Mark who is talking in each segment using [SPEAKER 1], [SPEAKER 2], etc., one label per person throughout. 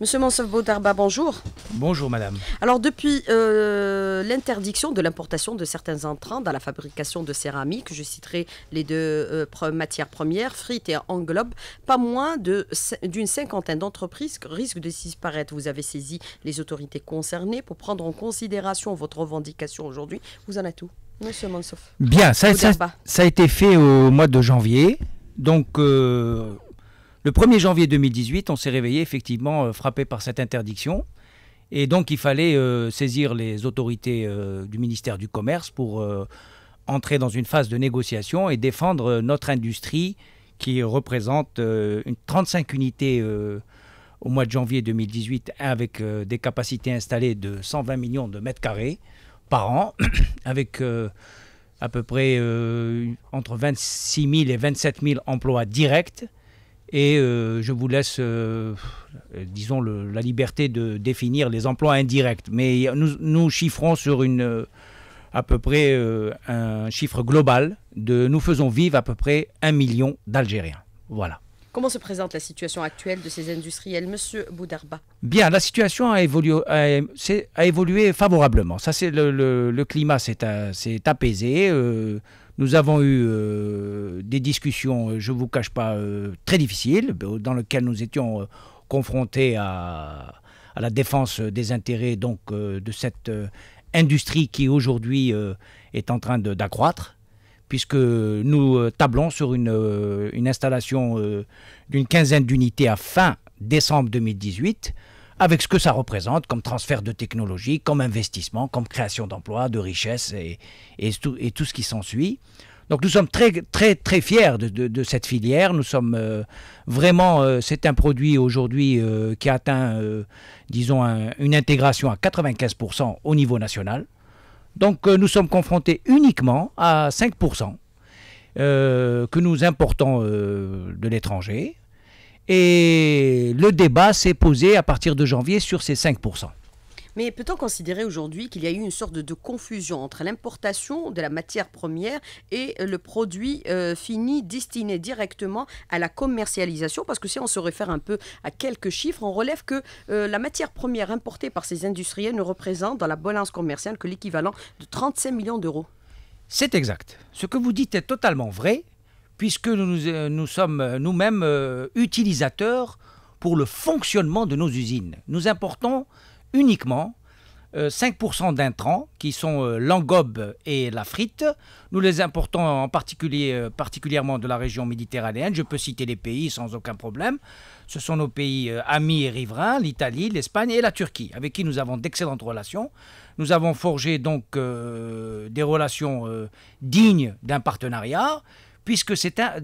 [SPEAKER 1] Monsieur Monsef Baudarba, bonjour.
[SPEAKER 2] Bonjour madame.
[SPEAKER 1] Alors depuis euh, l'interdiction de l'importation de certains entrants dans la fabrication de céramique, je citerai les deux euh, matières premières, frites et englobe, pas moins d'une cinquantaine d'entreprises risquent de disparaître. Vous avez saisi les autorités concernées pour prendre en considération votre revendication aujourd'hui. Vous en êtes où Monsieur Monsef
[SPEAKER 2] Bien, ça, a été fait au mois de janvier. Donc... Euh, le 1er janvier 2018, on s'est réveillé effectivement euh, frappé par cette interdiction. Et donc il fallait euh, saisir les autorités euh, du ministère du Commerce pour entrer dans une phase de négociation et défendre notre industrie qui représente une 35 unités au mois de janvier 2018 avec des capacités installées de 120 millions de mètres carrés par an, avec à peu près entre 26 000 et 27 000 emplois directs et euh, je vous laisse, euh, disons, la liberté de définir les emplois indirects. Mais nous, nous chiffrons sur une, euh, à peu près un chiffre global de nous faisons vivre à peu près un million d'Algériens. Voilà.
[SPEAKER 1] Comment se présente la situation actuelle de ces industriels, Monsieur Boudarba?
[SPEAKER 2] Bien, la situation a évolué, a, évolué favorablement. Ça, c'est le, le, climat s'est apaisé. Nous avons eu euh, des discussions, euh, je ne vous cache pas, euh, très difficiles, dans lesquelles nous étions confrontés à, la défense des intérêts donc, de cette industrie qui aujourd'hui est en train d'accroître, puisque nous tablons sur une, une installation d'une quinzaine d'unités à fin décembre 2018 avec ce que ça représente comme transfert de technologie, comme investissement, comme création d'emplois, de richesses et, tout, ce qui s'ensuit. Donc nous sommes très très très fiers de, de, cette filière. Nous sommes euh, vraiment, euh, c'est un produit aujourd'hui euh, qui atteint, disons, une intégration à 95% au niveau national. Donc nous sommes confrontés uniquement à 5% que nous importons de l'étranger. Et le débat s'est posé à partir de janvier sur ces 5%.
[SPEAKER 1] Mais peut-on considérer aujourd'hui qu'il y a eu une sorte de, confusion entre l'importation de la matière première et le produit euh, fini destiné directement à la commercialisation? Parce que si on se réfère un peu à quelques chiffres, on relève que euh, la matière première importée par ces industriels ne représente dans la balance commerciale que l'équivalent de 35 millions d'euros.
[SPEAKER 2] C'est exact. Ce que vous dites est totalement vrai puisque nous, euh, sommes euh, nous-mêmes euh, utilisateurs pour le fonctionnement de nos usines. Nous importons uniquement 5% d'intrants, qui sont l'engobe et la frite. Nous les importons en particulier, particulièrement de la région méditerranéenne. Je peux citer les pays sans aucun problème. Ce sont nos pays amis et riverains, l'Italie, l'Espagne et la Turquie, avec qui nous avons d'excellentes relations. Nous avons forgé donc des relations dignes d'un partenariat puisque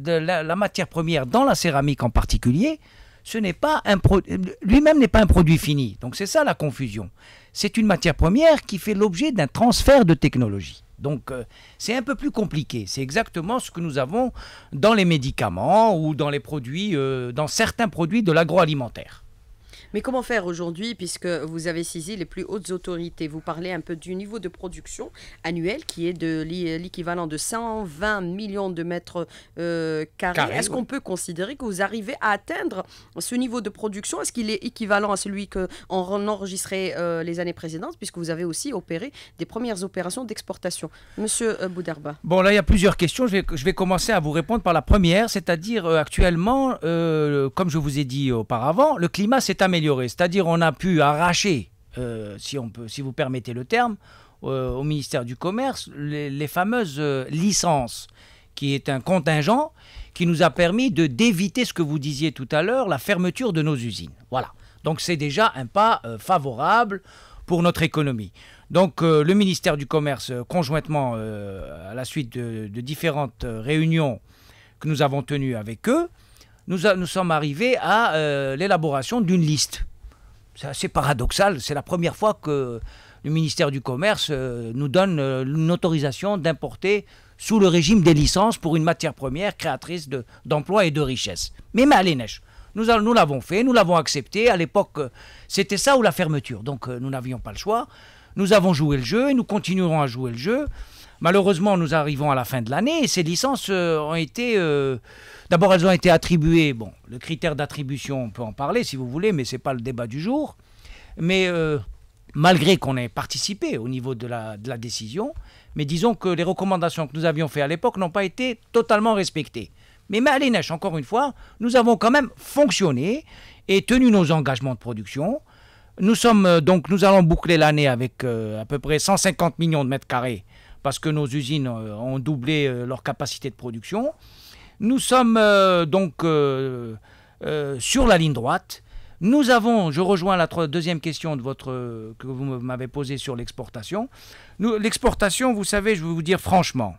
[SPEAKER 2] la, matière première dans la céramique en particulier, ce n'est pas un lui-même n'est pas un produit fini. Donc c'est ça la confusion. C'est une matière première qui fait l'objet d'un transfert de technologie. Donc euh, c'est un peu plus compliqué. C'est exactement ce que nous avons dans les médicaments ou dans les produits, euh, dans certains produits de l'agroalimentaire.
[SPEAKER 1] Mais comment faire aujourd'hui, puisque vous avez saisi les plus hautes autorités? Vous parlez un peu du niveau de production annuel qui est de l'équivalent de 120 millions de mètres euh, carrés. Est-ce qu'on peut considérer que vous arrivez à atteindre ce niveau de production? Est-ce qu'il est équivalent à celui qu'on enregistrait euh, les années précédentes, puisque vous avez aussi opéré des premières opérations d'exportation? Monsieur euh, Boudarba.
[SPEAKER 2] Bon, là, il y a plusieurs questions. Je vais, je vais commencer à vous répondre par la première, c'est-à-dire actuellement, comme je vous ai dit auparavant, le climat s'est amélioré c'est-à-dire on a pu arracher, euh, si, vous permettez le terme, euh, au ministère du Commerce les, fameuses euh, licences, qui est un contingent qui nous a permis de d'éviter ce que vous disiez tout à l'heure, la fermeture de nos usines. Voilà. Donc c'est déjà un pas favorable pour notre économie. Donc le ministère du Commerce, conjointement à la suite de, différentes réunions que nous avons tenues avec eux, nous, sommes arrivés à euh, l'élaboration d'une liste. C'est assez paradoxal, c'est la première fois que le ministère du Commerce euh, nous donne euh, une autorisation d'importer sous le régime des licences pour une matière première créatrice d'emplois et de richesses. Mais Malénèche, nous, nous l'avons fait, nous l'avons accepté. À l'époque, c'était ça ou la fermeture. Donc nous n'avions pas le choix. Nous avons joué le jeu et nous continuerons à jouer le jeu Malheureusement, nous arrivons à la fin de l'année et ces licences euh, ont été... euh, D'abord, elles ont été attribuées. Bon, le critère d'attribution, on peut en parler si vous voulez, mais ce n'est pas le débat du jour. Mais euh, malgré qu'on ait participé au niveau de la, décision, mais disons que les recommandations que nous avions faites à l'époque n'ont pas été totalement respectées. Mais l'ENESH, encore une fois, nous avons quand même fonctionné et tenu nos engagements de production. Nous sommes donc, nous allons boucler l'année avec à peu près 150 millions de mètres carrés parce que nos usines euh, ont doublé euh, leur capacité de production. Nous sommes euh, donc sur la ligne droite. Nous avons, je rejoins la deuxième question de votre, que vous m'avez posée sur l'exportation. L'exportation, vous savez, je vais vous dire franchement,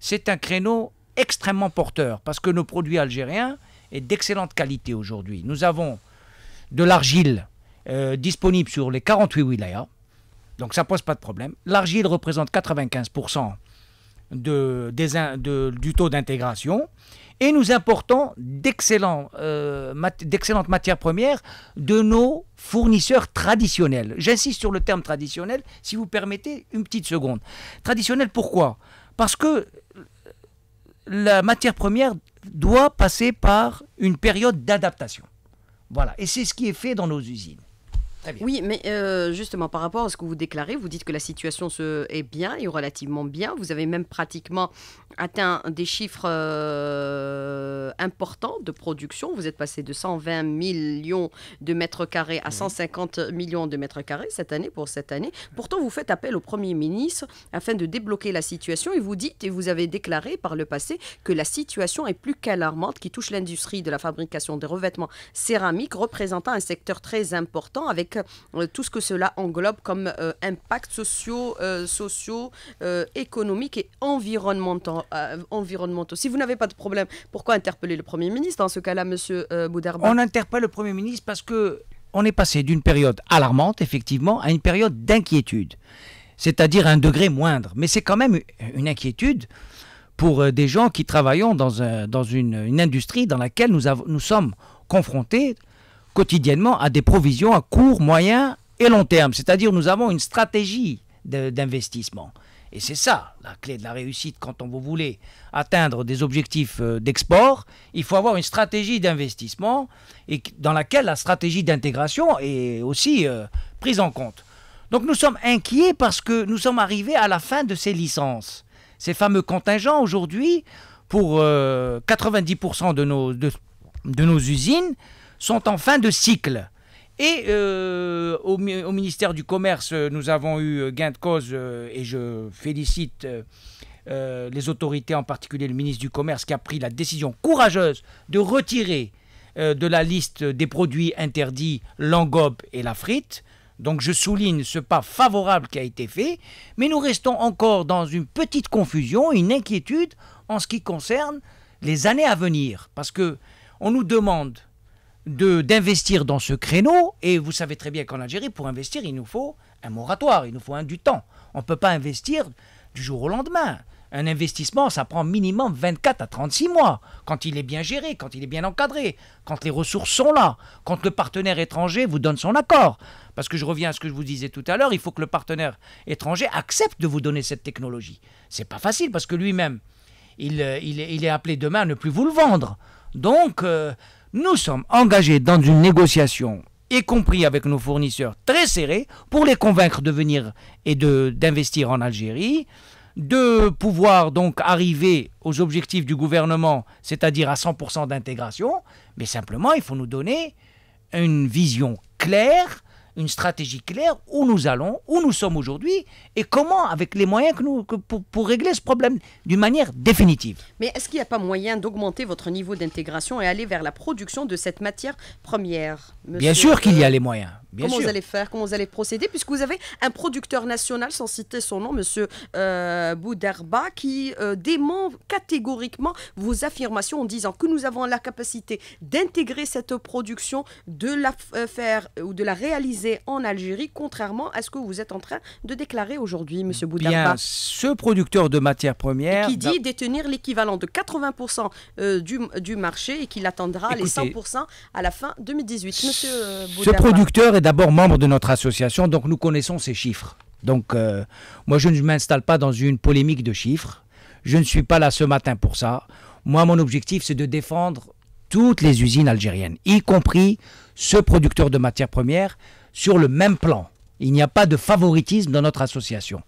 [SPEAKER 2] c'est un créneau extrêmement porteur parce que nos produits algériens est d'excellente qualité aujourd'hui. Nous avons de l'argile disponible sur les 48 wilayas, donc ça pose pas de problème. L'argile représente 95% de, des in- de- du taux d'intégration et nous importons euh, d'excellentes matières premières de nos fournisseurs traditionnels. J'insiste sur le terme traditionnel, si vous permettez une petite seconde. Traditionnel pourquoi? Parce que la matière première doit passer par une période d'adaptation. Voilà, et c'est ce qui est fait dans nos usines. Très bien.
[SPEAKER 1] Oui, mais euh, justement, par rapport à ce que vous déclarez, vous dites que la situation se, est bien et relativement bien. Vous avez même pratiquement atteint des chiffres euh, importants de production. Vous êtes passé de 120 millions de mètres carrés à 150 millions de mètres carrés cette année pour cette année. Pourtant, vous faites appel au Premier ministre afin de débloquer la situation et vous dites et vous avez déclaré par le passé que la situation est plus qu'alarmante qui touche l'industrie de la fabrication des revêtements céramiques représentant un secteur très important avec euh, tout ce que cela englobe comme euh, impact sociaux, euh, sociaux économiques et environnementaux, environnementaux. Si vous n'avez pas de problème, pourquoi interpeller le Premier ministre dans ce cas-là, Monsieur Boudarba
[SPEAKER 2] On interpelle le Premier ministre parce que on est passé d'une période alarmante, effectivement, à une période d'inquiétude. C'est-à-dire un degré moindre. Mais c'est quand même une inquiétude pour des gens qui travaillent dans, un- dans une, industrie dans laquelle nous sommes confrontés quotidiennement à des provisions à court, moyen et long terme. C'est-à-dire nous avons une stratégie d'investissement. Et c'est ça la clé de la réussite quand on vous voulez atteindre des objectifs euh, d'export. Il faut avoir une stratégie d'investissement et dans laquelle la stratégie d'intégration est aussi euh, prise en compte. Donc nous sommes inquiets parce que nous sommes arrivés à la fin de ces licences. Ces fameux contingents aujourd'hui, pour euh, 90% de nos, de, de nos usines, sont en fin de cycle. Et euh, au, mi- au ministère du Commerce, euh, nous avons eu euh, gain de cause et je félicite les autorités, en particulier le ministre du Commerce, qui a pris la décision courageuse de retirer de la liste des produits interdits l'engobe et la frite. Donc je souligne ce pas favorable qui a été fait, mais nous restons encore dans une petite confusion, une inquiétude en ce qui concerne les années à venir, parce que on nous demande de d'investir dans ce créneau, et vous savez très bien qu'en Algérie, pour investir, il nous faut un moratoire, il nous faut un du temps. On ne peut pas investir du jour au lendemain. Un investissement, ça prend minimum 24 à 36 mois, quand il est bien géré, quand il est bien encadré, quand les ressources sont là, quand le partenaire étranger vous donne son accord. Parce que je reviens à ce que je vous disais tout à l'heure, il faut que le partenaire étranger accepte de vous donner cette technologie. C'est pas facile parce que lui-même, il, euh, il est, appelé demain à ne plus vous le vendre. Donc, euh, nous sommes engagés dans une négociation, y compris avec nos fournisseurs, très serrée, pour les convaincre de venir et d'investir en Algérie, de pouvoir donc arriver aux objectifs du gouvernement, c'est-à-dire à 100% d'intégration, mais simplement, il faut nous donner une vision claire, une stratégie claire où nous allons, où nous sommes aujourd'hui et comment, avec les moyens que nous, que pour, pour régler ce problème d'une manière définitive.
[SPEAKER 1] Mais est-ce qu'il n'y a pas moyen d'augmenter votre niveau d'intégration et aller vers la production de cette matière première
[SPEAKER 2] Bien sûr qu'il y a les moyens. Bien
[SPEAKER 1] comment
[SPEAKER 2] sûr.
[SPEAKER 1] vous allez faire Comment vous allez procéder Puisque vous avez un producteur national, sans citer son nom, Monsieur euh, Boudarba, qui euh, dément catégoriquement vos affirmations en disant que nous avons la capacité d'intégrer cette production, de la euh, faire euh, ou de la réaliser en Algérie, contrairement à ce que vous êtes en train de déclarer aujourd'hui, Monsieur Boudarba.
[SPEAKER 2] Bien, ce producteur de matières premières.
[SPEAKER 1] qui dit détenir l'équivalent de 80% euh, du, du marché et qu'il attendra les
[SPEAKER 2] Écoutez,
[SPEAKER 1] 100% à la fin 2018. Monsieur
[SPEAKER 2] Ce
[SPEAKER 1] Boudarba.
[SPEAKER 2] producteur est d'abord membre de notre association, donc nous connaissons ces chiffres. Donc, euh, moi, je ne m'installe pas dans une polémique de chiffres. Je ne suis pas là ce matin pour ça. Moi, mon objectif, c'est de défendre toutes les usines algériennes, y compris ce producteur de matières premières, sur le même plan. Il n'y a pas de favoritisme dans notre association.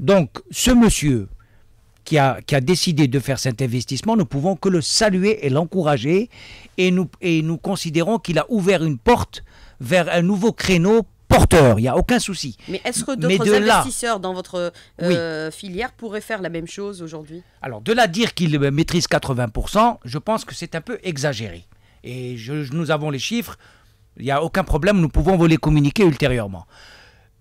[SPEAKER 2] Donc, ce monsieur qui a, qui a décidé de faire cet investissement, nous pouvons que le saluer et l'encourager. Et nous, et nous considérons qu'il a ouvert une porte vers un nouveau créneau porteur, il n'y a aucun souci.
[SPEAKER 1] Mais est-ce que d'autres investisseurs dans votre euh, filière pourraient faire la même chose aujourd'hui?
[SPEAKER 2] Alors, de là dire qu'il maîtrise 80%, je pense que c'est un peu exagéré. Et nous avons les chiffres, il n'y a aucun problème, nous pouvons vous les communiquer ultérieurement.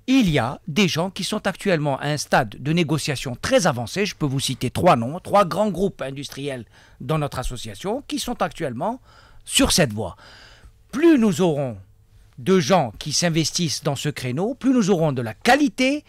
[SPEAKER 2] Il y a des gens qui sont actuellement à un stade de négociation très avancé. Je peux vous citer trois noms, trois grands groupes industriels dans notre association qui sont actuellement sur cette voie. Plus nous aurons de gens qui s'investissent dans ce créneau, plus nous aurons de la qualité,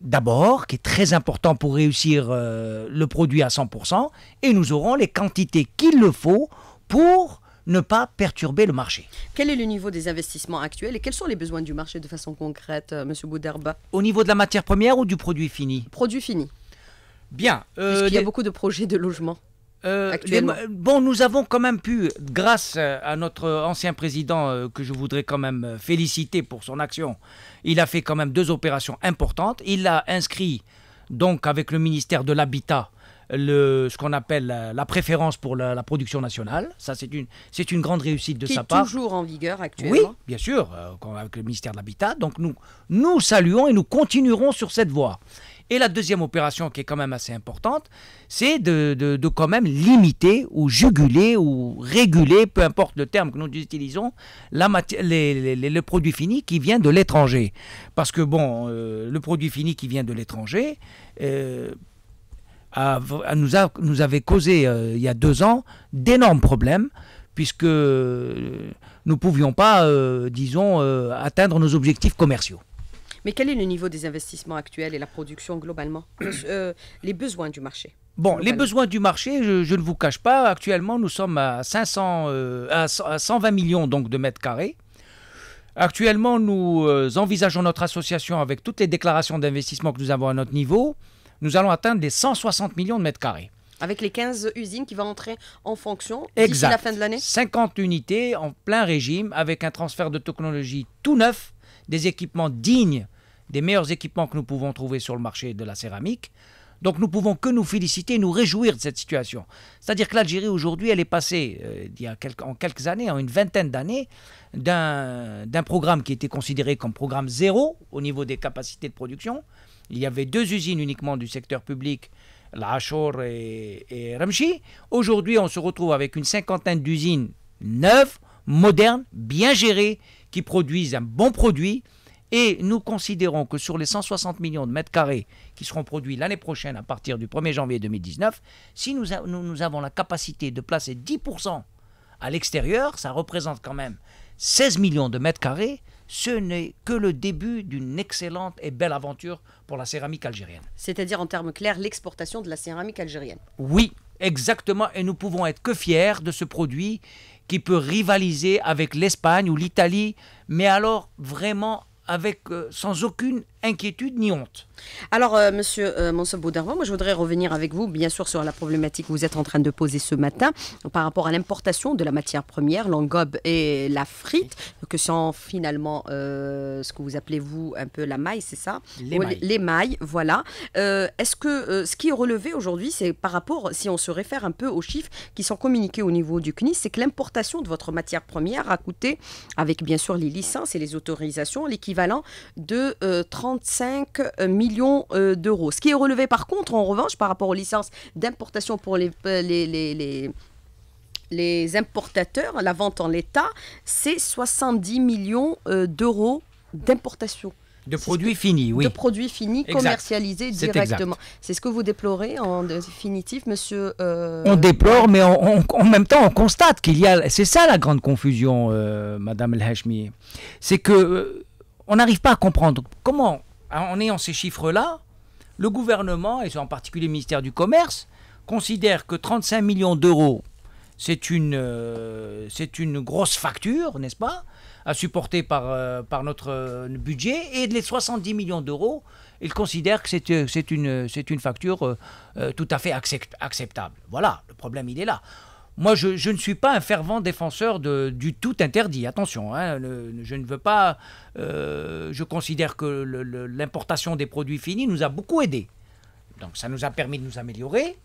[SPEAKER 2] d'abord, qui est très important pour réussir euh, le produit à 100%, et nous aurons les quantités qu'il le faut pour ne pas perturber le marché.
[SPEAKER 1] Quel est le niveau des investissements actuels et quels sont les besoins du marché de façon concrète, M. Euh, Monsieur Bouderba?
[SPEAKER 2] Au niveau de la matière première ou du produit fini?
[SPEAKER 1] Produit fini.
[SPEAKER 2] Bien.
[SPEAKER 1] Euh, Il y a beaucoup de projets de logement. Euh,
[SPEAKER 2] bon, nous avons quand même pu, grâce à notre ancien président, euh, que je voudrais quand même féliciter pour son action, il a fait quand même deux opérations importantes. Il a inscrit, donc avec le ministère de l'Habitat, le, ce qu'on appelle la, préférence pour la, production nationale. Ça, c'est une, c'est une grande réussite de sa part.
[SPEAKER 1] toujours en vigueur actuellement.
[SPEAKER 2] Oui, bien sûr, euh, avec le ministère de l'Habitat. Donc nous, nous saluons et nous continuerons sur cette voie. Et la deuxième opération qui est quand même assez importante, c'est de, quand même limiter ou juguler ou réguler, peu importe le terme que nous utilisons, le produit fini qui vient de l'étranger. Parce que bon, euh, le produit fini qui vient de l'étranger, euh, nous avait causé euh, il y a deux ans d'énormes problèmes puisque nous ne pouvions pas, disons, atteindre nos objectifs commerciaux.
[SPEAKER 1] Mais quel est le niveau des investissements actuels et la production globalement? Euh, Les besoins du marché
[SPEAKER 2] Bon, les besoins du marché, je, ne vous cache pas, actuellement nous sommes à, 500, euh, à 120 millions donc, de mètres carrés. Actuellement, nous euh, envisageons notre association avec toutes les déclarations d'investissement que nous avons à notre niveau. Nous allons atteindre les 160 millions de mètres carrés.
[SPEAKER 1] Avec les 15 usines qui vont entrer en fonction d'ici la fin de l'année?
[SPEAKER 2] 50 unités en plein régime avec un transfert de technologie tout neuf, des équipements dignes des meilleurs équipements que nous pouvons trouver sur le marché de la céramique. Donc nous pouvons que nous féliciter, nous réjouir de cette situation. C'est-à-dire que l'Algérie aujourd'hui, elle est passée, euh, il y a quelques, en quelques années, en une vingtaine d'années, d'un programme qui était considéré comme programme zéro au niveau des capacités de production. Il y avait deux usines uniquement du secteur public, la et, et Ramchi. Aujourd'hui, on se retrouve avec une cinquantaine d'usines neuves, modernes, bien gérées, qui produisent un bon produit et nous considérons que sur les 160 millions de mètres carrés qui seront produits l'année prochaine à partir du 1er janvier 2019, si nous, nous, avons la capacité de placer 10% à l'extérieur, ça représente quand même 16 millions de mètres carrés. Ce n'est que le début d'une excellente et belle aventure pour la céramique algérienne.
[SPEAKER 1] C'est-à-dire en termes clairs l'exportation de la céramique algérienne.
[SPEAKER 2] Oui, exactement. Et nous pouvons être que fiers de ce produit qui peut rivaliser avec l'Espagne ou l'Italie, mais alors vraiment avec, euh, sans aucune inquiétude ni honte.
[SPEAKER 1] Alors, euh, monsieur euh, moi je voudrais revenir avec vous, bien sûr, sur la problématique que vous êtes en train de poser ce matin par rapport à l'importation de la matière première, l'engobe et la frite, que sont finalement euh, ce que vous appelez, vous, un peu la maille, c'est ça
[SPEAKER 2] Les mailles.
[SPEAKER 1] Les mailles, voilà. Euh, est-ce que ce qui est relevé aujourd'hui, c'est par rapport, si on se réfère un peu aux chiffres qui sont communiqués au niveau du CNIS, c'est que l'importation de votre matière première a coûté, avec bien sûr les licences et les autorisations, l'équivalent de 35 millions euh, d'euros. Ce qui est relevé par contre, en revanche, par rapport aux licences d'importation pour les, euh, les, les, les, importateurs, la vente en l'état, c'est 70 millions euh, d'euros d'importation.
[SPEAKER 2] De produits finis, oui.
[SPEAKER 1] De produits finis commercialisés directement. C'est ce que vous déplorez en définitive, monsieur
[SPEAKER 2] On déplore, mais en même temps, on constate qu'il y a. C'est ça la grande confusion, madame El Hashmi. C'est que on n'arrive pas à comprendre comment en ayant ces chiffres-là, le gouvernement, et en particulier le ministère du Commerce, considère que 35 millions d'euros, c'est une, euh, c'est une grosse facture, n'est-ce pas à supporter par, euh, notre euh, budget. Et les 70 millions d'euros, il considère que c'est une, facture tout à fait accept- acceptable. Voilà, le problème, il est là. Moi, je, je ne suis pas un fervent défenseur de, du tout interdit. Attention, hein, le- je ne veux pas. euh, je considère que l'importation des produits finis nous a beaucoup aidés. Donc, ça nous a permis de nous améliorer.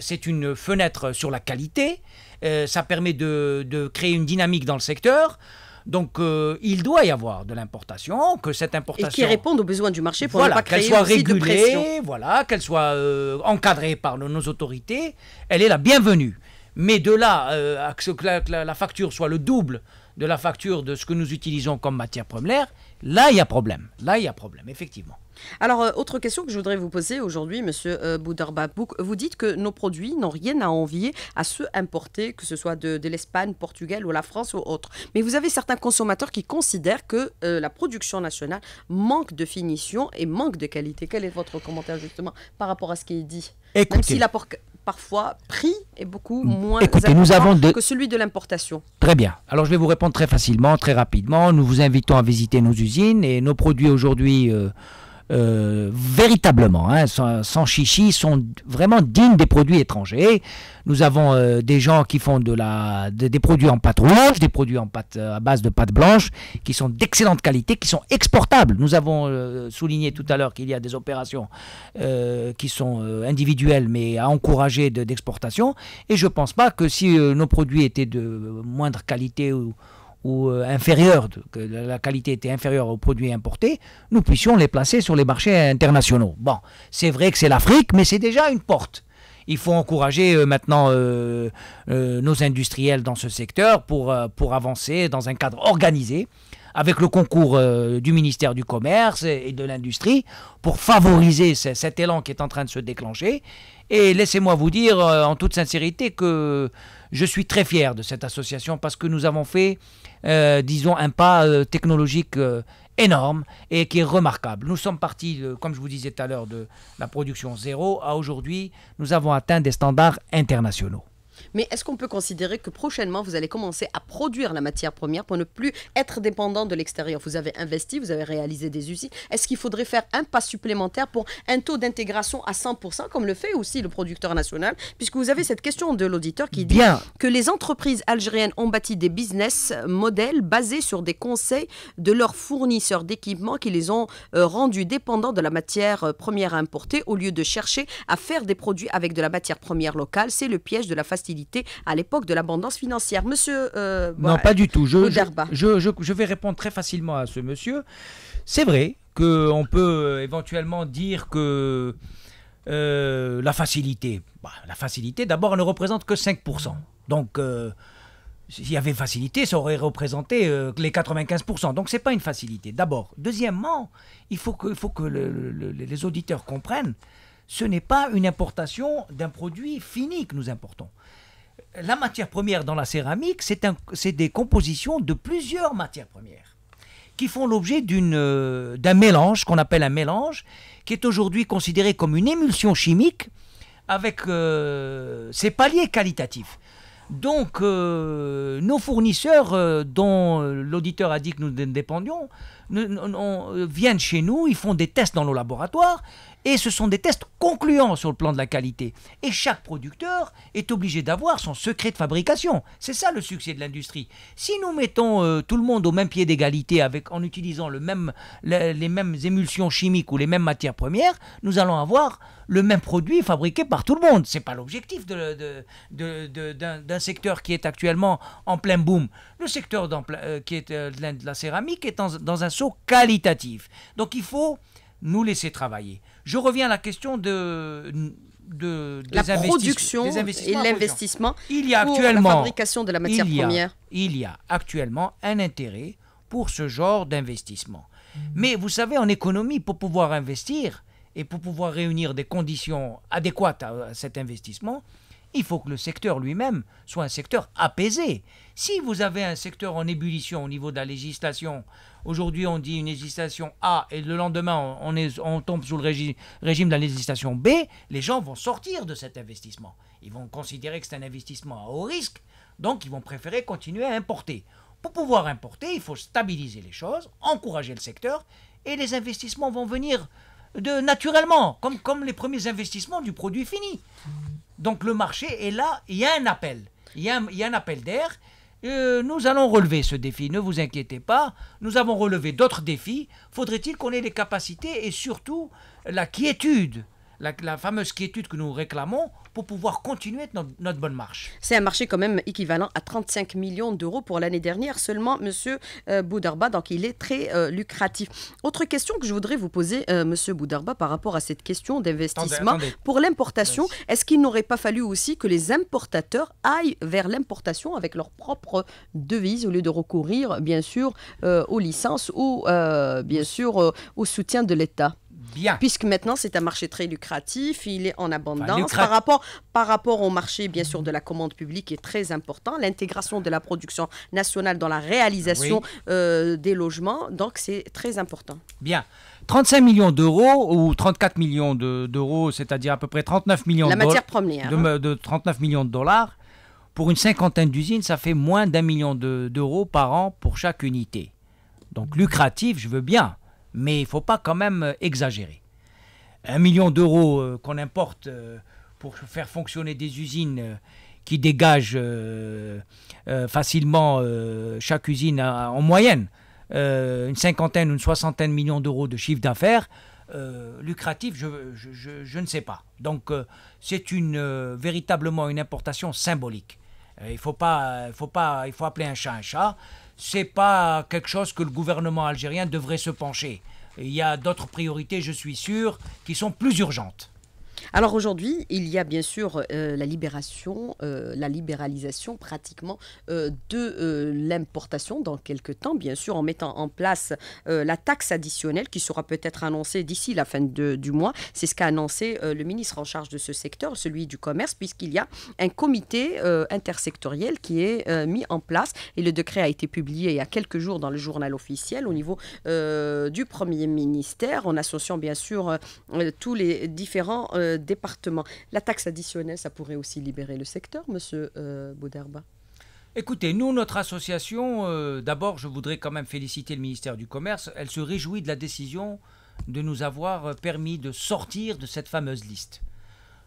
[SPEAKER 2] C'est une fenêtre sur la qualité. Euh, ça permet de, de créer une dynamique dans le secteur. Donc, euh, il doit y avoir de l'importation, que cette
[SPEAKER 1] Et
[SPEAKER 2] importation
[SPEAKER 1] qui répondent aux besoins du marché pour
[SPEAKER 2] voilà,
[SPEAKER 1] ne pas créer
[SPEAKER 2] soit
[SPEAKER 1] de pression.
[SPEAKER 2] régulée, voilà, qu'elle soit euh, encadrée par nos autorités, elle est la bienvenue. Mais de là euh, à ce que la, que la- la facture soit le double de la facture de ce que nous utilisons comme matière première, là il y a problème. Là il y a problème, effectivement.
[SPEAKER 1] Alors, euh, autre question que je voudrais vous poser aujourd'hui, monsieur euh, Boudarbabouk. Vous dites que nos produits n'ont rien à envier à ceux importés, que ce soit de, de l'Espagne, Portugal ou la France ou autre. Mais vous avez certains consommateurs qui considèrent que euh, la production nationale manque de finition et manque de qualité. Quel est votre commentaire justement par rapport à ce qui est dit? Même
[SPEAKER 2] Écoutez,
[SPEAKER 1] si l'apport parfois prix est beaucoup moins
[SPEAKER 2] Écoutez, nous
[SPEAKER 1] important
[SPEAKER 2] avons de-
[SPEAKER 1] que celui de l'importation.
[SPEAKER 2] Très bien. Alors je vais vous répondre très facilement, très rapidement. Nous vous invitons à visiter nos usines et nos produits aujourd'hui, euh, euh, véritablement, hein, sans, sans chichi, sont vraiment dignes des produits étrangers. Nous avons euh, des gens qui font des produits en pâte rouge, des produits en pâte, euh, à base de pâte blanche, qui sont d'excellente qualité, qui sont exportables. Nous avons souligné tout à l'heure qu'il y a des opérations qui sont individuelles, mais à encourager de- d'exportation. Et je ne pense pas que si nos produits étaient de moindre qualité ou, ou euh, inférieurs, de- que la qualité était inférieure aux produits importés, nous puissions les placer sur les marchés internationaux. Bon, c'est vrai que c'est l'Afrique, mais c'est déjà une porte. Il faut encourager euh, maintenant euh, nos industriels dans ce secteur pour, pour avancer dans un cadre organisé avec le concours du ministère du Commerce et, de l'Industrie pour favoriser ce- cet élan qui est en train de se déclencher. Et laissez-moi vous dire en toute sincérité que je suis très fier de cette association parce que nous avons fait, euh, disons, un pas euh, technologique euh, énorme et qui est remarquable. Nous sommes partis, comme je vous disais tout à l'heure, de la production zéro à aujourd'hui, nous avons atteint des standards internationaux.
[SPEAKER 1] Mais est-ce qu'on peut considérer que prochainement, vous allez commencer à produire la matière première pour ne plus être dépendant de l'extérieur? Vous avez investi, vous avez réalisé des usines. Est-ce qu'il faudrait faire un pas supplémentaire pour un taux d'intégration à 100%, comme le fait aussi le producteur national? Puisque vous avez cette question de l'auditeur qui dit
[SPEAKER 2] Bien,
[SPEAKER 1] que les entreprises algériennes ont bâti des business models basés sur des conseils de leurs fournisseurs d'équipements qui les ont euh, rendus dépendants de la matière euh, première importée au lieu de chercher à faire des produits avec de la matière première locale. C'est le piège de la facilité à l'époque de l'abondance financière. Monsieur... euh,
[SPEAKER 2] Non, pas du tout. Je, je, vais répondre très facilement à ce monsieur. C'est vrai qu'on peut euh, éventuellement dire que euh, la facilité, bah, la facilité, d'abord, elle ne représente que 5%. Donc, euh, s'il y avait facilité, ça aurait représenté euh, les 95%. Donc, ce n'est pas une facilité. D'abord. Deuxièmement, il faut que, il faut que le- le- le- les auditeurs comprennent, ce n'est pas une importation d'un produit fini que nous importons la matière première dans la céramique, c'est des compositions de plusieurs matières premières qui font l'objet euh, d'un mélange, qu'on appelle un mélange, qui est aujourd'hui considéré comme une émulsion chimique avec euh, ses paliers qualitatifs. Donc, euh, nos fournisseurs, dont l'auditeur a dit que nous dépendions, ne- ne- on, viennent chez nous, ils font des tests dans nos laboratoires, et ce sont des tests concluants sur le plan de la qualité. Et chaque producteur est obligé d'avoir son secret de fabrication. C'est ça le succès de l'industrie. Si nous mettons euh, tout le monde au même pied d'égalité avec, en utilisant les mêmes émulsions chimiques ou les mêmes matières premières, nous allons avoir le même produit fabriqué par tout le monde. C'est pas l'objectif d'un, secteur qui est actuellement en plein boom. Le secteur euh, qui est euh, de la- céramique est dans un saut qualitatif. Donc il faut nous laisser travailler. Je reviens à la question de, de des
[SPEAKER 1] la production
[SPEAKER 2] des
[SPEAKER 1] et l'investissement
[SPEAKER 2] Il y a
[SPEAKER 1] pour
[SPEAKER 2] actuellement
[SPEAKER 1] la fabrication de la matière
[SPEAKER 2] il y a-
[SPEAKER 1] première.
[SPEAKER 2] il y a actuellement un intérêt pour ce genre d'investissement. Mais vous savez, en économie, pour pouvoir investir et pour pouvoir réunir des conditions adéquates à cet investissement, il faut que le secteur lui-même soit un secteur apaisé. Si vous avez un secteur en ébullition au niveau de la législation, aujourd'hui on dit une législation A et le lendemain on, tombe sous le régi- régime de la législation B, les gens vont sortir de cet investissement. Ils vont considérer que c'est un investissement à haut risque, donc ils vont préférer continuer à importer. Pour pouvoir importer, il faut stabiliser les choses, encourager le secteur, et les investissements vont venir de, naturellement, comme les premiers investissements du produit fini. Donc le marché est là, il y a un appel, il y a un, appel d'air. Euh, nous allons relever ce défi, ne vous inquiétez pas. Nous avons relevé d'autres défis. Faudrait-il qu'on ait les capacités et surtout la quiétude, la, la fameuse quiétude que nous réclamons pour pouvoir continuer notre, notre bonne marche.
[SPEAKER 1] C'est un marché quand même équivalent à 35 millions d'euros pour l'année dernière seulement, Monsieur euh, Boudarba. Donc il est très euh, lucratif. Autre question que je voudrais vous poser, euh, Monsieur Boudarba, par rapport à cette question d'investissement pour l'importation. Est-ce qu'il n'aurait pas fallu aussi que les importateurs aillent vers l'importation avec leur propre devise au lieu de recourir, bien sûr, aux licences ou bien sûr au soutien de l'État?
[SPEAKER 2] Bien.
[SPEAKER 1] Puisque maintenant c'est un marché très lucratif, il est en abondance.
[SPEAKER 2] lucrat-
[SPEAKER 1] Par, rapport, par rapport au marché, bien sûr, de la commande publique est très important. L'intégration de la production nationale dans la réalisation euh, des logements, donc c'est très important.
[SPEAKER 2] Bien. 35 millions d'euros ou 34 millions de- d'euros, c'est-à-dire à peu près 39 millions
[SPEAKER 1] La
[SPEAKER 2] de dollars.
[SPEAKER 1] matière première.
[SPEAKER 2] de,
[SPEAKER 1] hein.
[SPEAKER 2] de 39 millions de dollars. Pour une cinquantaine d'usines, ça fait moins d'un million de- d'euros par an pour chaque unité. Donc lucratif, je veux bien, mais il ne faut pas quand même euh, exagérer. Un million d'euros euh, qu'on importe euh, pour faire fonctionner des usines qui dégagent facilement chaque usine en moyenne une cinquantaine, une soixantaine de millions d'euros de chiffre d'affaires, euh, lucratif, je, ne sais pas. Donc c'est véritablement une importation symbolique. Il faut pas, faut pas, il faut appeler un chat un chat. C'est pas quelque chose que le gouvernement algérien devrait se pencher. Il y a d'autres priorités, je suis sûr, qui sont plus urgentes.
[SPEAKER 1] Alors aujourd'hui, il y a bien sûr euh, la libération, euh, la libéralisation pratiquement euh, de l'importation dans quelques temps, bien sûr, en mettant en place la taxe additionnelle qui sera peut-être annoncée d'ici la fin du mois. C'est ce qu'a annoncé le ministre en charge de ce secteur, celui du commerce, puisqu'il y a un comité intersectoriel qui est mis en place et le décret a été publié il y a quelques jours dans le journal officiel au niveau du Premier ministère, en associant bien sûr tous les différents euh, départements. La taxe additionnelle, ça pourrait aussi libérer le secteur, monsieur euh, Bouderba.
[SPEAKER 2] Écoutez, nous, notre association, euh, d'abord, je voudrais quand même féliciter le ministère du Commerce. Elle se réjouit de la décision de nous avoir euh, permis de sortir de cette fameuse liste.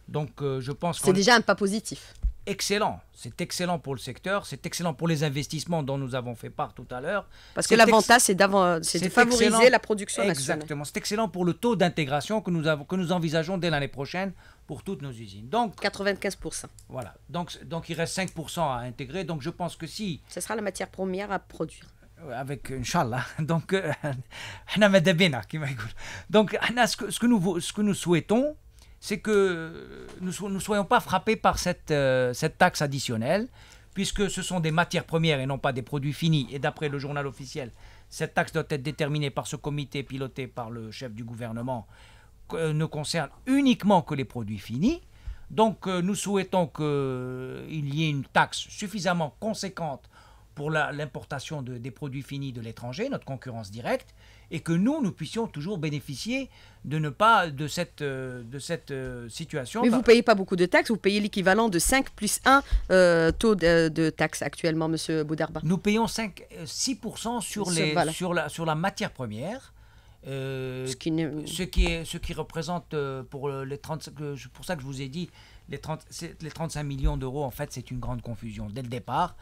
[SPEAKER 2] Donc, euh, je pense
[SPEAKER 1] C'est déjà un pas positif
[SPEAKER 2] excellent. C'est excellent pour le secteur, c'est excellent pour les investissements dont nous avons fait part tout à l'heure.
[SPEAKER 1] Parce que l'avantage, c'est de favoriser la production nationale.
[SPEAKER 2] Exactement. C'est excellent pour le taux d'intégration que, nous que nous envisageons dès l'année prochaine pour toutes nos usines. Donc
[SPEAKER 1] 95%.
[SPEAKER 2] Voilà. Donc, donc il reste 5% à intégrer. Donc je pense que si...
[SPEAKER 1] Ce sera la matière première à produire.
[SPEAKER 2] Euh, avec euh, Inch'Allah. Donc, euh, Donc ce que nous, ce que nous souhaitons, c'est que nous ne soyons pas frappés par cette, euh, cette taxe additionnelle, puisque ce sont des matières premières et non pas des produits finis. Et d'après le journal officiel, cette taxe doit être déterminée par ce comité piloté par le chef du gouvernement, que- ne concerne uniquement que les produits finis. Donc euh, nous souhaitons qu'il y ait une taxe suffisamment conséquente pour l'importation de- des produits finis de l'étranger, notre concurrence directe, et que nous, nous puissions toujours bénéficier de ne pas de cette, euh, de cette euh, situation.
[SPEAKER 1] Mais vous ne payez pas beaucoup de taxes, vous payez l'équivalent de 5 plus 1 euh, taux de, de taxes actuellement, monsieur Boudarba.
[SPEAKER 2] Nous payons 5, euh, 6% sur,
[SPEAKER 1] Sur-
[SPEAKER 2] les,
[SPEAKER 1] voilà.
[SPEAKER 2] sur, la, sur la matière première. euh,
[SPEAKER 1] Ce qui
[SPEAKER 2] ce qui, est, ce qui représente pour les 30, que je- pour ça que je vous ai dit, les, 30, c'est- les 35 millions d'euros, en fait, c'est une grande confusion dès le départ.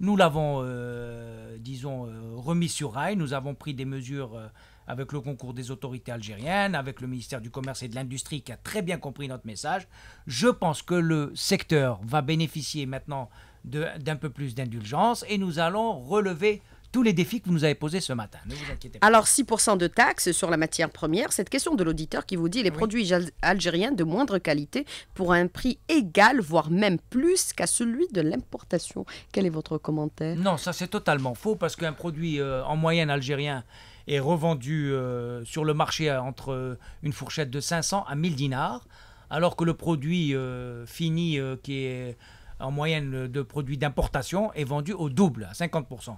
[SPEAKER 2] Nous l'avons, euh, disons, euh, remis sur rail. Nous avons pris des mesures euh, avec le concours des autorités algériennes, avec le ministère du Commerce et de l'Industrie qui a très bien compris notre message. Je pense que le secteur va bénéficier maintenant d'un peu plus d'indulgence et nous allons relever tous les défis que vous nous avez posés ce matin. Ne vous inquiétez pas.
[SPEAKER 1] Alors 6% de taxes sur la matière première, cette question de l'auditeur qui vous dit les
[SPEAKER 2] Oui.
[SPEAKER 1] produits al- algériens de moindre qualité pour un prix égal, voire même plus qu'à celui de l'importation. Quel est votre commentaire?
[SPEAKER 2] Non, ça c'est totalement faux parce qu'un produit euh, en moyenne algérien est revendu euh, sur le marché à- entre euh, une fourchette de 500 à 1000 dinars, alors que le produit euh, fini euh, qui est en moyenne de produits d'importation est vendu au double, à 50%.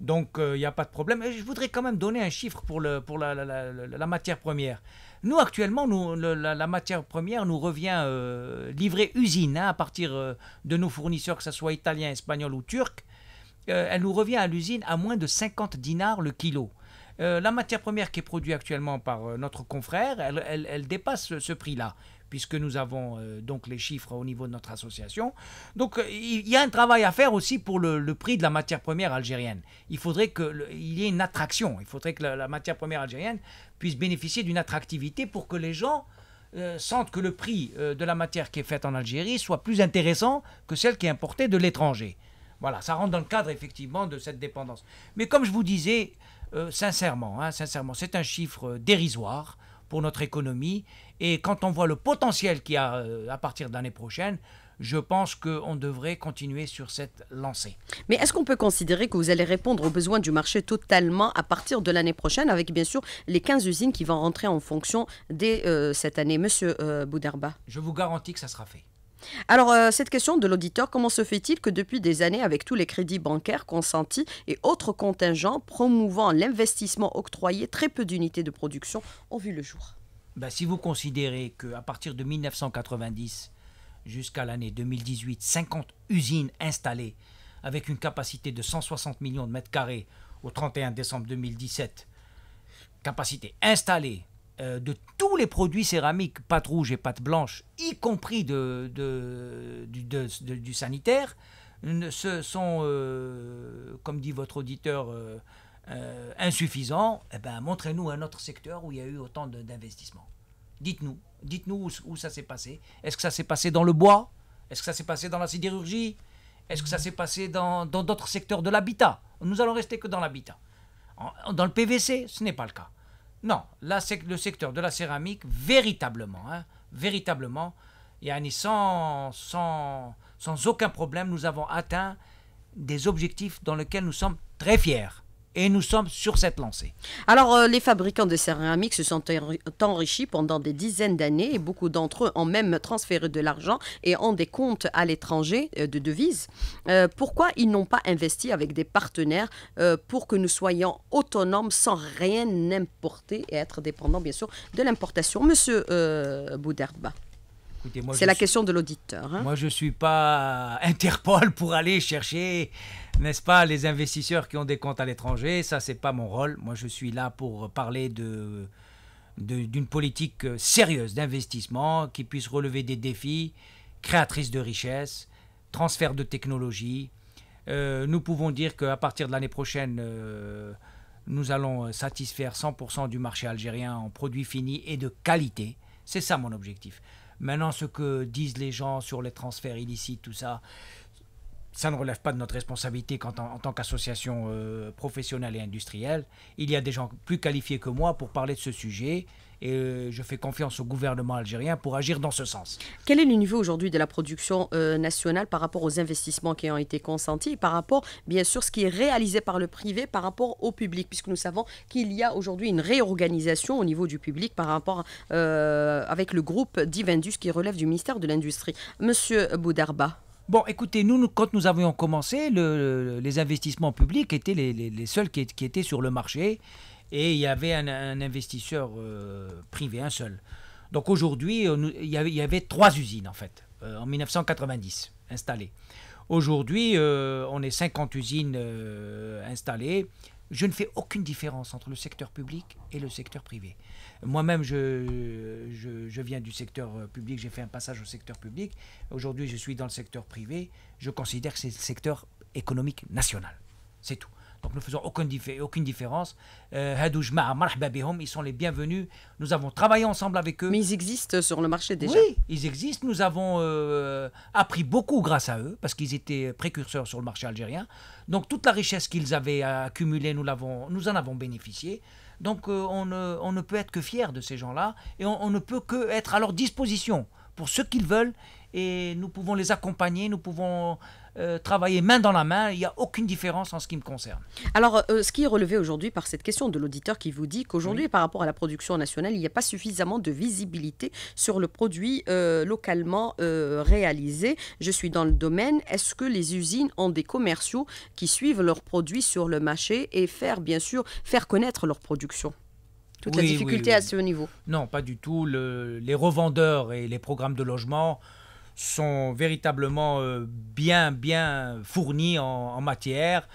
[SPEAKER 2] Donc il n'y a pas de problème. Et je voudrais quand même donner un chiffre pour, le, pour la, la- la- matière première. Nous actuellement, nous, la, matière première nous revient euh, livrée usine hein, à partir euh, de nos fournisseurs, que ce soit italiens, espagnols ou turcs. elle nous revient à l'usine à moins de 50 dinars le kilo. la matière première qui est produite actuellement par notre confrère, elle, dépasse ce prix-là puisque nous avons euh, donc les chiffres au niveau de notre association. Donc euh, il y a un travail à faire aussi pour le, prix de la matière première algérienne. Il faudrait qu'il y ait une attraction, il faudrait que la, matière première algérienne puisse bénéficier d'une attractivité pour que les gens euh, sentent que le prix de la matière qui est faite en Algérie soit plus intéressant que celle qui est importée de l'étranger. Voilà, ça rentre dans le cadre effectivement de cette dépendance. Mais comme je vous disais, sincèrement, hein, sincèrement, c'est un chiffre dérisoire pour notre économie. Et quand on voit le potentiel qu'il y a euh, à partir de l'année prochaine, je pense qu'on devrait continuer sur cette lancée.
[SPEAKER 1] Mais est-ce qu'on peut considérer que vous allez répondre aux besoins du marché totalement à partir de l'année prochaine, avec bien sûr les 15 usines qui vont rentrer en fonction dès euh, cette année, Monsieur euh, Bouderba?
[SPEAKER 2] Je vous garantis que ça sera fait.
[SPEAKER 1] Alors, cette question de l'auditeur, comment se fait-il que depuis des années, avec tous les crédits bancaires consentis et autres contingents promouvant l'investissement octroyé, très peu d'unités de production ont vu le jour?
[SPEAKER 2] Ben, si vous considérez qu'à partir de 1990 jusqu'à l'année 2018, 50 usines installées avec une capacité de 160 millions de mètres carrés au 31 décembre 2017, capacité installée euh, de tous les produits céramiques, pâte rouge et pâte blanche, y compris de, du sanitaire, sont, euh, comme dit votre auditeur, euh, euh, insuffisant, eh ben, montrez-nous un autre secteur où il y a eu autant d'investissements. Dites-nous, dites-nous où, ça s'est passé. Est-ce que ça s'est passé dans le bois? Est-ce que ça s'est passé dans la sidérurgie? Est-ce que ça s'est passé dans d'autres secteurs de l'habitat? Nous allons rester que dans l'habitat. Dans le PVC, ce n'est pas le cas. Non, le secteur de la céramique, véritablement, hein, véritablement, et sans, sans, sans aucun problème, nous avons atteint des objectifs dans lesquels nous sommes très fiers et nous sommes sur cette lancée.
[SPEAKER 1] Alors, euh, les fabricants de céramique se sont enrichis pendant des dizaines d'années et beaucoup d'entre eux ont même transféré de l'argent et ont des comptes à l'étranger euh, de devises. Euh, pourquoi ils n'ont pas investi avec des partenaires pour que nous soyons autonomes sans rien importer et être dépendants, bien sûr, de l'importation? Monsieur Bouderba. C'est la question de l'auditeur.
[SPEAKER 2] Hein. Moi, je ne suis pas Interpol pour aller chercher, n'est-ce pas, les investisseurs qui ont des comptes à l'étranger. Ça, c'est pas mon rôle. Moi, je suis là pour parler de d'une politique sérieuse d'investissement qui puisse relever des défis créatrices de richesse, transfert de technologie. Euh, nous pouvons dire qu'à partir de l'année prochaine, euh, nous allons satisfaire 100% du marché algérien en produits finis et de qualité. C'est ça mon objectif. Maintenant, ce que disent les gens sur les transferts illicites, tout ça, ça ne relève pas de notre responsabilité en, tant qu'association euh, professionnelle et industrielle. Il y a des gens plus qualifiés que moi pour parler de ce sujet et euh, je fais confiance au gouvernement algérien pour agir dans ce sens.
[SPEAKER 1] Quel est le niveau aujourd'hui de la production euh, nationale par rapport aux investissements qui ont été consentis, par rapport, bien sûr, ce qui est réalisé par le privé par rapport au public, puisque nous savons qu'il y a aujourd'hui une réorganisation au niveau du public par rapport avec le groupe Divendus qui relève du ministère de l'Industrie. Monsieur Boudarba.
[SPEAKER 2] Bon, écoutez, nous, quand nous avions commencé, les investissements publics étaient les, seuls qui, étaient sur le marché et il y avait un, investisseur euh, privé, un seul. Donc aujourd'hui, il, y avait trois usines en fait, euh, en 1990 installées. Aujourd'hui, euh, on est 50 usines installées. Je ne fais aucune différence entre le secteur public et le secteur privé. Moi-même, je, je, viens du secteur euh, public, j'ai fait un passage au secteur public. Aujourd'hui, je suis dans le secteur privé. Je considère que c'est le secteur économique national. C'est tout. Donc nous faisons aucune, aucune différence. Euh, ils sont les bienvenus. Nous avons travaillé ensemble avec eux.
[SPEAKER 1] Mais ils existent sur le marché déjà.
[SPEAKER 2] Oui, ils existent. Nous avons euh, appris beaucoup grâce à eux parce qu'ils étaient précurseurs sur le marché algérien. Donc toute la richesse qu'ils avaient accumulée, nous, nous en avons bénéficié. Donc euh, on, ne, peut être que fier de ces gens-là et on, ne peut que être à leur disposition pour ce qu'ils veulent et nous pouvons les accompagner, nous pouvons euh, travailler main dans la main, il n'y a aucune différence en ce qui me concerne.
[SPEAKER 1] Alors, euh, ce qui est relevé aujourd'hui par cette question de l'auditeur qui vous dit qu'aujourd'hui, par rapport à la production nationale, il n'y a pas suffisamment de visibilité sur le produit localement réalisé. Je suis dans le domaine. Est-ce que les usines ont des commerciaux qui suivent leurs produits sur le marché et faire, bien sûr, faire connaître leurs production? Toute la difficulté à ce niveau
[SPEAKER 2] Non, pas du tout. les revendeurs et les programmes de logement sont véritablement euh, bien, bien fournis en, matière.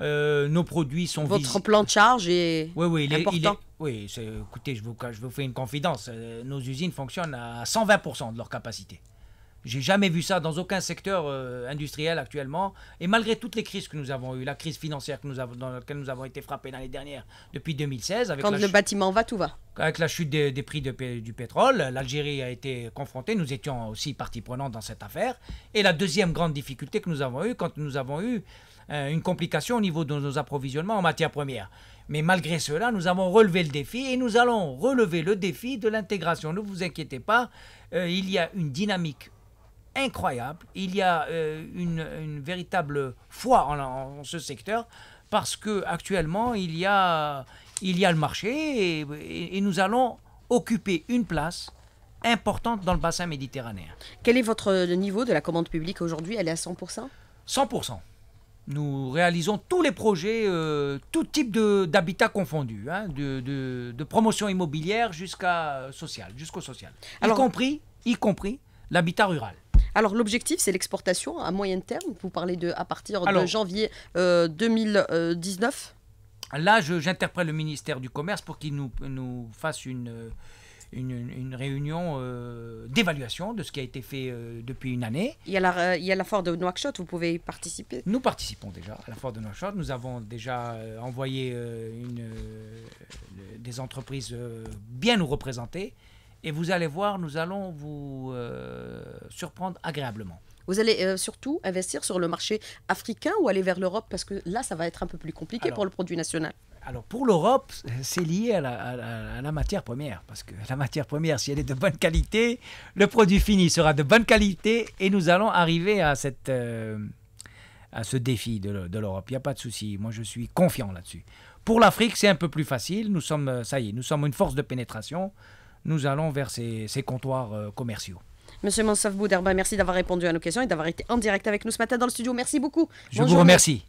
[SPEAKER 2] Euh, nos produits sont
[SPEAKER 1] Votre plan de charge est
[SPEAKER 2] oui, oui, il
[SPEAKER 1] important.
[SPEAKER 2] Est, oui, écoutez, je vous, je vous fais une confidence. nos usines fonctionnent à 120% de leur capacité. J'ai jamais vu ça dans aucun secteur euh, industriel actuellement. Et malgré toutes les crises que nous avons eues, la crise financière que nous avons, dans laquelle nous avons été frappés l'année dernière depuis 2016.
[SPEAKER 1] Avec Quand le bâtiment va, tout va.
[SPEAKER 2] Avec la chute des, prix du pétrole, l'Algérie a été confrontée. Nous étions aussi partie prenante dans cette affaire. Et la deuxième grande difficulté que nous avons eue, quand nous avons eu euh, une complication au niveau de nos approvisionnements en matières premières. Mais malgré cela, nous avons relevé le défi et nous allons relever le défi de l'intégration. Ne vous inquiétez pas, euh, il y a une dynamique incroyable. Il y a euh, une, véritable foi en, ce secteur parce que actuellement il y a, il y a le marché et, nous allons occuper une place importante dans le bassin méditerranéen.
[SPEAKER 1] Quel est votre niveau de la commande publique aujourd'hui? Elle est à 100%
[SPEAKER 2] 100%. Nous réalisons tous les projets, euh, tout type d'habitat confondu, hein, de, de, promotion immobilière jusqu'à social, jusqu'au social, y compris, y compris l'habitat rural.
[SPEAKER 1] Alors l'objectif, c'est l'exportation à moyen terme. Vous parlez de à partir de janvier 2019. Euh,
[SPEAKER 2] là, j'interprète le ministère du Commerce pour qu'il nous, nous fasse une, une, réunion euh, d'évaluation de ce qui a été fait euh, depuis une année.
[SPEAKER 1] Il y, a la, il y a la foire de Nouakchott, vous pouvez y participer
[SPEAKER 2] Nous participons déjà à la foire de Nouakchott. Nous avons déjà envoyé une, des entreprises bien nous représenter. Et vous allez voir, nous allons vous euh, surprendre agréablement.
[SPEAKER 1] Vous allez euh, surtout investir sur le marché africain ou aller vers l'Europe? Parce que là, ça va être un peu plus compliqué pour le produit national.
[SPEAKER 2] Alors pour l'Europe, c'est lié à la, matière première. Parce que la matière première, si elle est de bonne qualité, le produit fini sera de bonne qualité et nous allons arriver à, cette, euh, à ce défi de, de l'Europe. Il n'y a pas de souci. Moi, je suis confiant là-dessus. Pour l'Afrique, c'est un peu plus facile. Nous sommes, ça y est, nous sommes une force de pénétration nous allons vers ces, comptoirs euh, commerciaux.
[SPEAKER 1] Monsieur Mansaf Bouderba, merci d'avoir répondu à nos questions et d'avoir été en direct avec nous ce matin dans le studio. Merci beaucoup.
[SPEAKER 2] Je vous remercie.